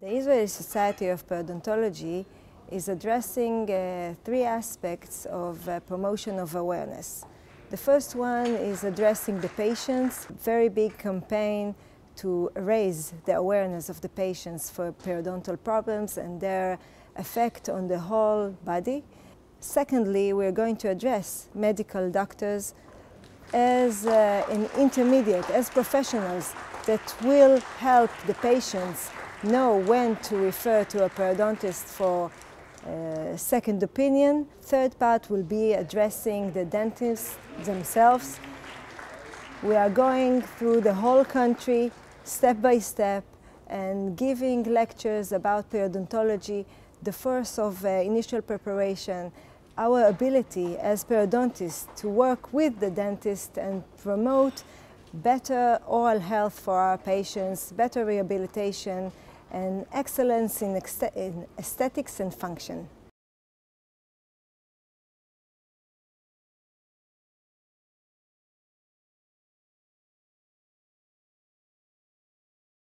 The Israeli Society of Periodontology is addressing uh, three aspects of uh, promotion of awareness. The first one is addressing the patients, very big campaign to raise the awareness of the patients for periodontal problems and their effect on the whole body. Secondly, we're going to address medical doctors as uh, an intermediate, as professionals that will help the patients know when to refer to a periodontist for uh, second opinion. Third part will be addressing the dentists themselves. We are going through the whole country step by step and giving lectures about periodontology, the first of uh, initial preparation, our ability as periodontists to work with the dentist and promote better oral health for our patients, better rehabilitation, and excellence in, in aesthetics and function.